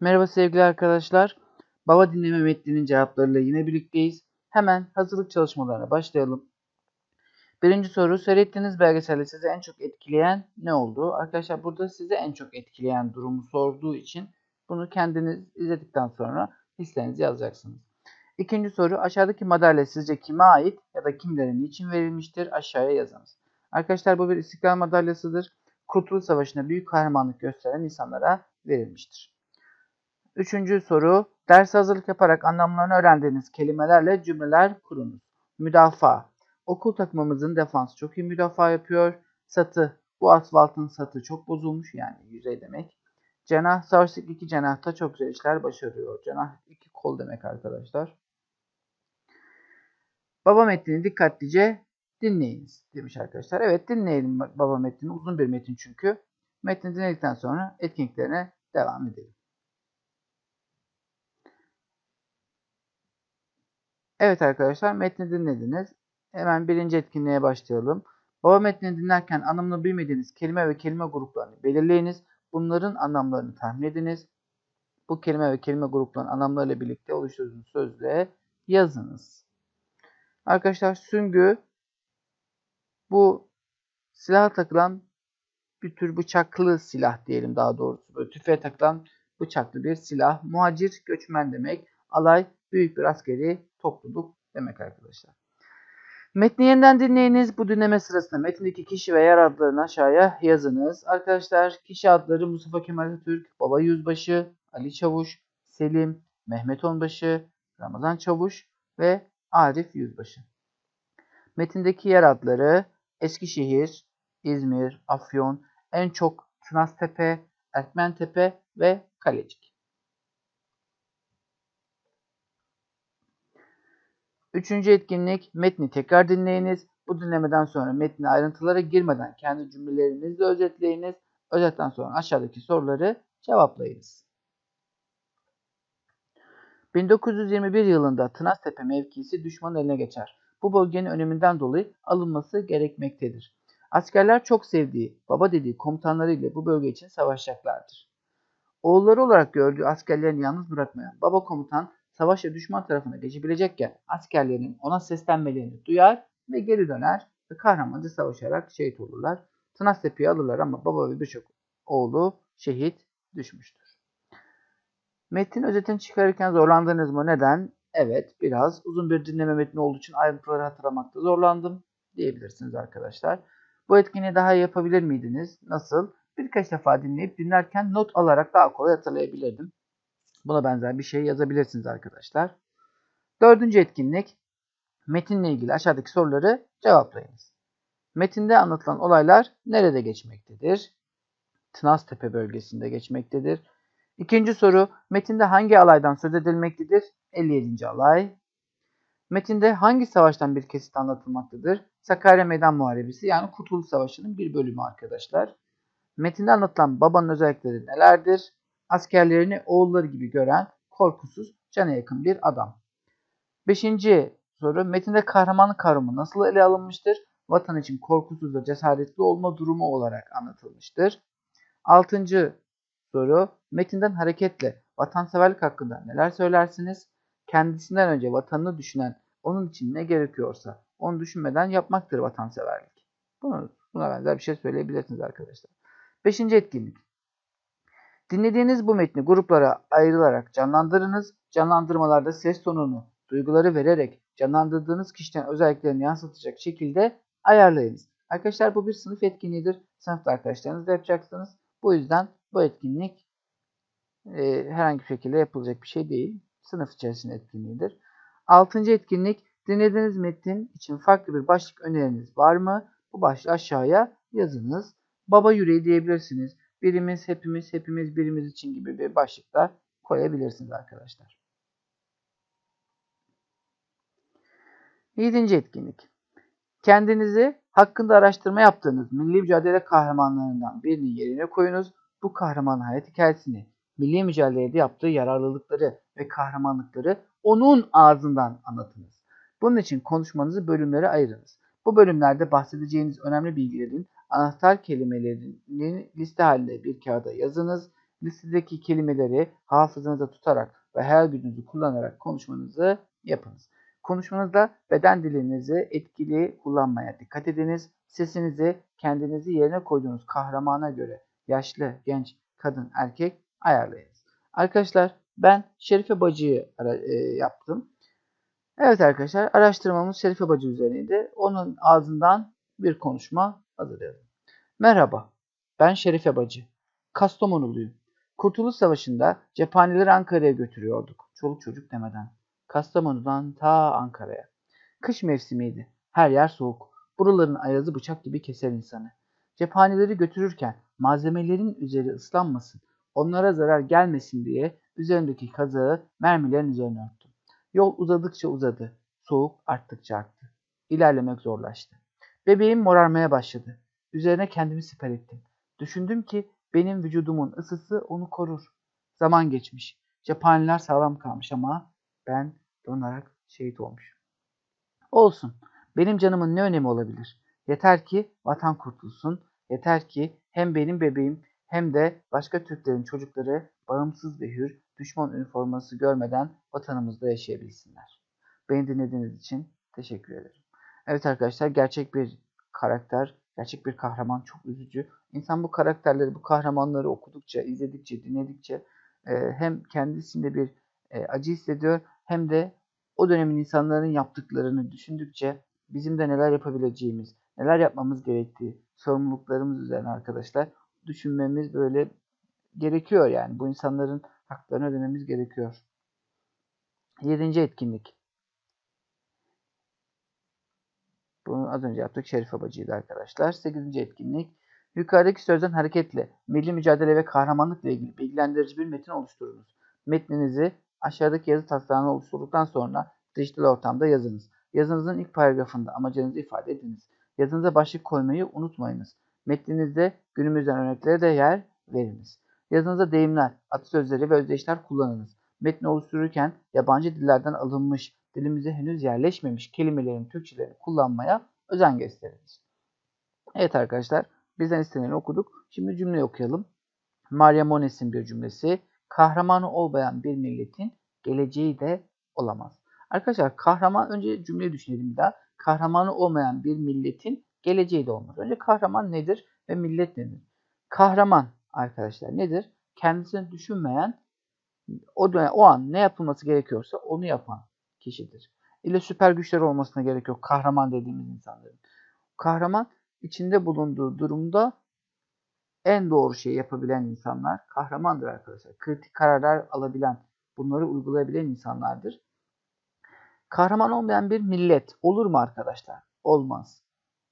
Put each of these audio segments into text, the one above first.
Merhaba sevgili arkadaşlar. Baba dinleme metninin cevaplarıyla yine birlikteyiz. Hemen hazırlık çalışmalarına başlayalım. Birinci soru, seyrettiğiniz belgeselde sizi en çok etkileyen ne oldu? Arkadaşlar burada sizi en çok etkileyen durumu sorduğu için bunu kendiniz izledikten sonra listenizi yazacaksınız. İkinci soru, aşağıdaki madalya sizce kime ait ya da kimlerin için verilmiştir? Aşağıya yazınız. Arkadaşlar bu bir istiklal madalyasıdır. Kurtuluş Savaşı'nda büyük kahramanlık gösteren insanlara verilmiştir. Üçüncü soru. Ders hazırlık yaparak anlamlarını öğrendiğiniz kelimelerle cümleler kurunuz. Müdafaa. Okul takımımızın defansı çok iyi müdafaa yapıyor. Satı. Bu asfaltın satı çok bozulmuş yani yüzey demek. Cenah. Savaştık iki cenahta çok güzel işler başarıyor. Cenah iki kol demek arkadaşlar. Baba metnini dikkatlice dinleyiniz demiş arkadaşlar. Evet dinleyelim baba metnini. Uzun bir metin çünkü. Metni dinledikten sonra etkinliklerine devam edelim. Evet arkadaşlar metni dinlediniz. Hemen birinci etkinliğe başlayalım. Baba metnini dinlerken anlamını bilmediğiniz kelime ve kelime gruplarını belirleyiniz. Bunların anlamlarını tahmin ediniz. Bu kelime ve kelime gruplarının anlamlarıyla birlikte oluşturduğunuz sözle yazınız. Arkadaşlar süngü bu silah takılan bir tür bıçaklı silah diyelim daha doğrusu. Böyle tüfeğe takılan bıçaklı bir silah. Muhacir göçmen demek. Alay büyük bir askeri topluluk demek arkadaşlar. Metni yeniden dinleyiniz. Bu dinleme sırasında metindeki kişi ve yer adlarını aşağıya yazınız. Arkadaşlar kişi adları Mustafa Kemal Atatürk, Baba Yüzbaşı, Ali Çavuş, Selim, Mehmet Onbaşı, Ramazan Çavuş ve Arif Yüzbaşı. Metindeki yer adları Eskişehir, İzmir, Afyon, en çok Tınaztepe, Erkmentepe ve Kalecik. Üçüncü etkinlik metni tekrar dinleyiniz. Bu dinlemeden sonra metni ayrıntılara girmeden kendi cümlelerinizle özetleyiniz. Özetten sonra aşağıdaki soruları cevaplayınız. 1921 yılında Tınaztepe mevkisi düşmanın eline geçer. Bu bölgenin öneminden dolayı alınması gerekmektedir. Askerler çok sevdiği, baba dediği komutanlarıyla bu bölge için savaşacaklardır. Oğulları olarak gördüğü askerlerini yalnız bırakmayan baba komutan savaşla düşman tarafına geçebilecekken askerlerin ona seslenmelerini duyar ve geri döner ve kahramanca savaşarak şehit olurlar. Tınaztepe'yi alırlar ama baba ve birçok oğlu şehit düşmüştür. Metin özetini çıkarırken zorlandınız mı? Neden? Evet, biraz uzun bir dinleme metni olduğu için ayrıntıları hatırlamakta zorlandım diyebilirsiniz arkadaşlar. Bu etkinliği daha iyi yapabilir miydiniz? Nasıl? Birkaç defa dinleyip dinlerken not alarak daha kolay hatırlayabilirdim. Buna benzer bir şey yazabilirsiniz arkadaşlar. Dördüncü etkinlik. Metinle ilgili aşağıdaki soruları cevaplayınız. Metinde anlatılan olaylar nerede geçmektedir? Tınaztepe bölgesinde geçmektedir. İkinci soru. Metinde hangi alaydan söz edilmektedir? 57. alay. Metinde hangi savaştan bir kesit anlatılmaktadır? Sakarya Meydan Muharebesi yani Kurtuluş Savaşı'nın bir bölümü arkadaşlar. Metinde anlatılan babanın özellikleri nelerdir? Askerlerini oğulları gibi gören korkusuz, cana yakın bir adam. Beşinci soru, metinde kahramanlık kavramı nasıl ele alınmıştır? Vatan için korkusuz ve cesaretli olma durumu olarak anlatılmıştır. Altıncı soru, metinden hareketle vatanseverlik hakkında neler söylersiniz? Kendisinden önce vatanını düşünen, onun için ne gerekiyorsa onu düşünmeden yapmaktır vatanseverlik. Bunu, buna benzer bir şey söyleyebilirsiniz arkadaşlar. Beşinci etkinlik. Dinlediğiniz bu metni gruplara ayrılarak canlandırınız. Canlandırmalarda ses tonunu, duyguları vererek canlandırdığınız kişiden özelliklerini yansıtacak şekilde ayarlayınız. Arkadaşlar bu bir sınıf etkinliğidir. Sınıfta arkadaşlarınızla yapacaksınız. Bu yüzden bu etkinlik e, herhangi bir şekilde yapılacak bir şey değil. Sınıf içerisinde etkinliğidir. Altıncı etkinlik dinlediğiniz metin için farklı bir başlık öneriniz var mı? Bu başlığı aşağıya yazınız. Baba yüreği diyebilirsiniz birimiz, hepimiz, hepimiz birimiz için gibi bir başlıkta koyabilirsiniz arkadaşlar. Yedinci etkinlik. Kendinizi hakkında araştırma yaptığınız milli mücadele kahramanlarından birinin yerine koyunuz. Bu kahraman hayat hikayesini, milli mücadelede yaptığı yararlılıkları ve kahramanlıkları onun ağzından anlatınız. Bunun için konuşmanızı bölümlere ayırınız. Bu bölümlerde bahsedeceğiniz önemli bilgilerin anahtar kelimelerini liste halinde bir kağıda yazınız Listedeki kelimeleri hafızanıza tutarak ve hayal gücünüzü kullanarak konuşmanızı yapınız. Konuşmanızda beden dilinizi etkili kullanmaya dikkat ediniz. Sesinizi kendinizi yerine koyduğunuz kahramana göre yaşlı, genç, kadın, erkek ayarlayınız. Arkadaşlar ben Şerife Bacı'yı e, yaptım. Evet arkadaşlar araştırmamız Şerife Bacı üzerineydi. Onun ağzından bir konuşma hazırlayalım. Merhaba ben Şerife Bacı. Kastamonuluyum. Kurtuluş Savaşı'nda cephaneleri Ankara'ya götürüyorduk. Çoluk çocuk demeden. Kastamonu'dan ta Ankara'ya. Kış mevsimiydi. Her yer soğuk. Buraların ayazı bıçak gibi keser insanı. Cephaneleri götürürken malzemelerin üzeri ıslanmasın, onlara zarar gelmesin diye üzerindeki kazağı mermilerin üzerine örttüm. Yol uzadıkça uzadı. Soğuk arttıkça arttı. İlerlemek zorlaştı. Bebeğim morarmaya başladı. Üzerine kendimi siper ettim. Düşündüm ki benim vücudumun ısısı onu korur. Zaman geçmiş. Cephaneler sağlam kalmış ama ben donarak şehit olmuşum. Olsun. Benim canımın ne önemi olabilir? Yeter ki vatan kurtulsun. Yeter ki hem benim bebeğim hem de başka Türklerin çocukları bağımsız ve hür düşman üniforması görmeden vatanımızda yaşayabilsinler. Beni dinlediğiniz için teşekkür ederim. Evet arkadaşlar gerçek bir karakter, gerçek bir kahraman çok üzücü. İnsan bu karakterleri, bu kahramanları okudukça, izledikçe, dinledikçe e, hem kendisinde bir e, acı hissediyor hem de o dönemin insanların yaptıklarını düşündükçe bizim de neler yapabileceğimiz, neler yapmamız gerektiği, sorumluluklarımız üzerine arkadaşlar düşünmemiz böyle gerekiyor yani. Bu insanların haklarını ödememiz gerekiyor. Yedinci etkinlik. Bunu az önce yaptık. Şerif Abacı'ydı arkadaşlar. Sekizinci etkinlik. Yukarıdaki sözden hareketle milli mücadele ve kahramanlıkla ilgili bilgilendirici bir metin oluşturunuz. Metninizi aşağıdaki yazı taslağını oluşturduktan sonra dijital ortamda yazınız. Yazınızın ilk paragrafında amacınızı ifade ediniz. Yazınıza başlık koymayı unutmayınız. Metninizde günümüzden örneklere de yer veriniz. Yazınıza deyimler, atasözleri ve özdeşler kullanınız. Metni oluştururken yabancı dillerden alınmış, dilimize henüz yerleşmemiş kelimelerin Türkçelerini kullanmaya özen gösteriniz. Evet arkadaşlar, bizden isteneni okuduk. Şimdi cümleyi okuyalım. Maria Mones'in bir cümlesi. Kahramanı olmayan bir milletin geleceği de olamaz. Arkadaşlar kahraman önce cümleyi düşünelim bir daha. Kahramanı olmayan bir milletin geleceği de olmaz. Önce kahraman nedir ve millet nedir? Kahraman arkadaşlar nedir? Kendisini düşünmeyen o, o an ne yapılması gerekiyorsa onu yapan kişidir. İle süper güçler olmasına gerek yok kahraman dediğimiz insanların. Kahraman içinde bulunduğu durumda en doğru şeyi yapabilen insanlar kahramandır arkadaşlar. Kritik kararlar alabilen, bunları uygulayabilen insanlardır. Kahraman olmayan bir millet olur mu arkadaşlar? Olmaz.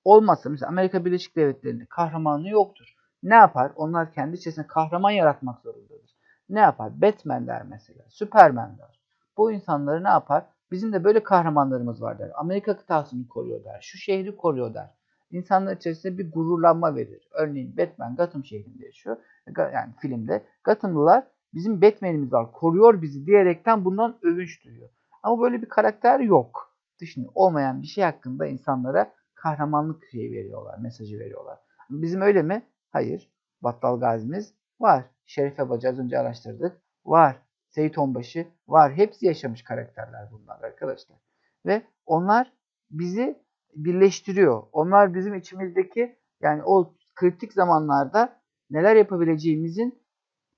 Olmazsa mesela Amerika Birleşik Devletleri'nde kahramanlığı yoktur. Ne yapar? Onlar kendi içerisinde kahraman yaratmak zorundadır. Ne yapar? Batman der mesela. Superman der. Bu insanları ne yapar? Bizim de böyle kahramanlarımız var der. Amerika kıtasını koruyor der. Şu şehri koruyor der. İnsanlar içerisinde bir gururlanma verir. Örneğin Batman Gotham şehrinde yaşıyor. Yani filmde. Gothamlılar bizim Batman'imiz var. Koruyor bizi diyerekten bundan övünç duyuyor. Ama böyle bir karakter yok. Düşünün olmayan bir şey hakkında insanlara kahramanlık şeyi veriyorlar, mesajı veriyorlar. Bizim öyle mi? Hayır. Battal Gazi'miz var. Şerife Bacı az önce araştırdık. Var. Seyit Onbaşı var. Hepsi yaşamış karakterler bunlar arkadaşlar. Ve onlar bizi birleştiriyor. Onlar bizim içimizdeki yani o kritik zamanlarda neler yapabileceğimizin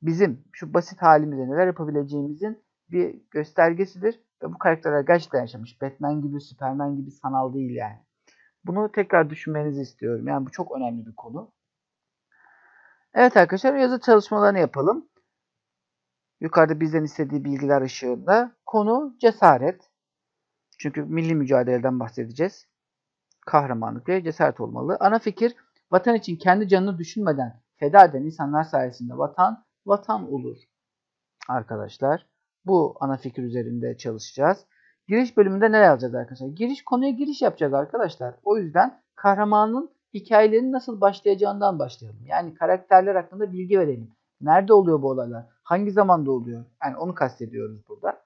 bizim şu basit halimizde neler yapabileceğimizin bir göstergesidir. Ve bu karakterler gerçekten yaşamış. Batman gibi, Superman gibi sanal değil yani. Bunu tekrar düşünmenizi istiyorum. Yani bu çok önemli bir konu. Evet arkadaşlar yazı çalışmalarını yapalım. Yukarıda bizden istediği bilgiler ışığında konu cesaret. Çünkü milli mücadeleden bahsedeceğiz. Kahramanlık ve cesaret olmalı. Ana fikir vatan için kendi canını düşünmeden feda eden insanlar sayesinde vatan vatan olur. Arkadaşlar bu ana fikir üzerinde çalışacağız. Giriş bölümünde ne yazacağız arkadaşlar? Giriş konuya giriş yapacağız arkadaşlar. O yüzden kahramanın hikayelerinin nasıl başlayacağından başlayalım. Yani karakterler hakkında bilgi verelim. Nerede oluyor bu olaylar? Hangi zamanda oluyor? Yani onu kastediyoruz burada.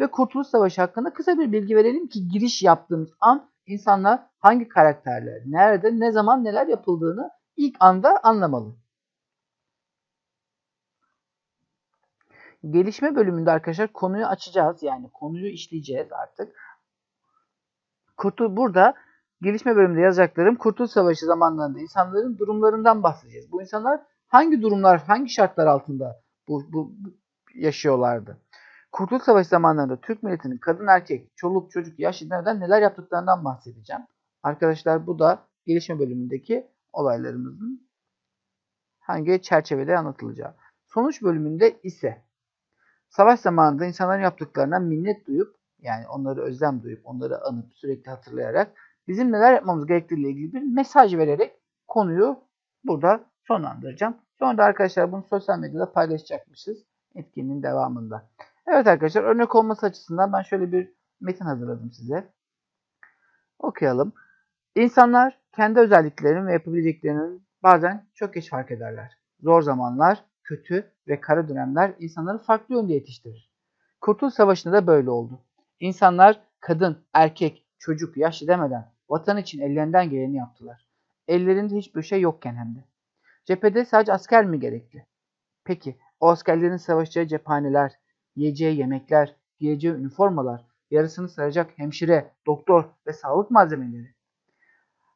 Ve Kurtuluş Savaşı hakkında kısa bir bilgi verelim ki giriş yaptığımız an insanlar hangi karakterler, nerede, ne zaman neler yapıldığını ilk anda anlamalı. Gelişme bölümünde arkadaşlar konuyu açacağız. Yani konuyu işleyeceğiz artık. Kurtul burada gelişme bölümünde yazacaklarım Kurtuluş Savaşı zamanlarında insanların durumlarından bahsedeceğiz. Bu insanlar hangi durumlar, hangi şartlar altında bu, bu, yaşıyorlardı? Kurtuluş Savaşı zamanlarında Türk milletinin kadın erkek, çoluk çocuk, yaşlı neden neler yaptıklarından bahsedeceğim. Arkadaşlar bu da gelişme bölümündeki olaylarımızın hangi çerçevede anlatılacağı. Sonuç bölümünde ise savaş zamanında insanların yaptıklarına minnet duyup yani onları özlem duyup onları anıp sürekli hatırlayarak bizim neler yapmamız gerektiğiyle ilgili bir mesaj vererek konuyu burada sonlandıracağım. Sonra da arkadaşlar bunu sosyal medyada paylaşacakmışız etkinliğin devamında. Evet arkadaşlar örnek olması açısından ben şöyle bir metin hazırladım size. Okuyalım. İnsanlar kendi özelliklerinin ve yapabileceklerinin bazen çok geç fark ederler. Zor zamanlar, kötü ve kara dönemler insanları farklı yönde yetiştirir. Kurtuluş Savaşı'nda da böyle oldu. İnsanlar kadın, erkek, çocuk, yaşlı demeden vatan için ellerinden geleni yaptılar. Ellerinde hiçbir şey yokken hem de. Cephede sadece asker mi gerekli? Peki o askerlerin savaşacağı cephaneler, yiyeceği yemekler, giyeceği üniformalar, yarısını saracak hemşire, doktor ve sağlık malzemeleri.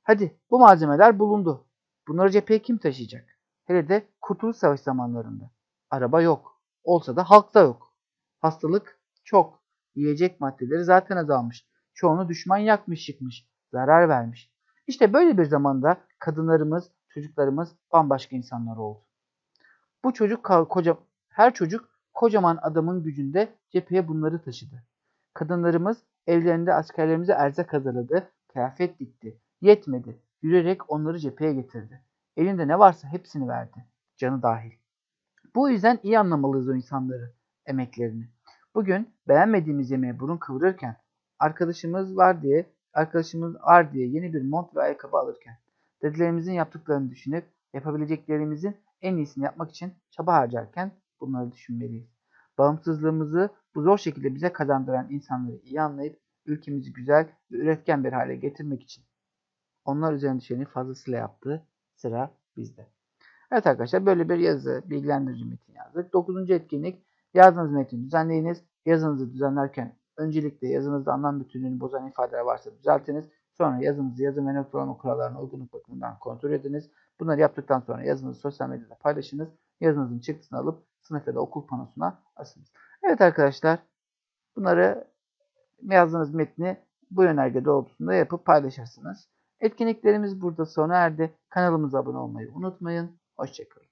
Hadi bu malzemeler bulundu. Bunları cepheye kim taşıyacak? Hele de Kurtuluş Savaşı zamanlarında. Araba yok. Olsa da halkta yok. Hastalık çok. Yiyecek maddeleri zaten azalmış. Çoğunu düşman yakmış yıkmış. Zarar vermiş. İşte böyle bir zamanda kadınlarımız, çocuklarımız bambaşka insanlar oldu. Bu çocuk koca, her çocuk kocaman adamın gücünde cepheye bunları taşıdı. Kadınlarımız evlerinde askerlerimize erzak hazırladı, kıyafet dikti. Yetmedi. Yürüyerek onları cepheye getirdi. Elinde ne varsa hepsini verdi. Canı dahil. Bu yüzden iyi anlamalıyız o insanları, emeklerini. Bugün beğenmediğimiz yemeğe burun kıvırırken, arkadaşımız var diye, arkadaşımız var diye yeni bir mont ve ayakkabı alırken, dedelerimizin yaptıklarını düşünüp yapabileceklerimizin en iyisini yapmak için çaba harcarken bunları düşünmeliyiz. Bağımsızlığımızı bu zor şekilde bize kazandıran insanları iyi anlayıp ülkemizi güzel ve üretken bir hale getirmek için onlar üzerine düşeni fazlasıyla yaptığı sıra bizde. Evet arkadaşlar böyle bir yazı, bilgilendirici metin yazdık. Dokuzuncu etkinlik yazdığınız metni düzenleyiniz. Yazınızı düzenlerken öncelikle yazınızda anlam bütünlüğünü bozan ifadeler varsa düzeltiniz. Sonra yazınızı yazım ve noktalama kurallarına uygunluk bakımından kontrol ediniz. Bunları yaptıktan sonra yazınızı sosyal medyada paylaşınız. Yazınızın çıktısını alıp sınıf ya da okul panosuna asınız. Evet arkadaşlar bunları yazdığınız metni bu yönerge doğrultusunda yapıp paylaşırsınız. Etkinliklerimiz burada sona erdi. Kanalımıza abone olmayı unutmayın. Hoşçakalın.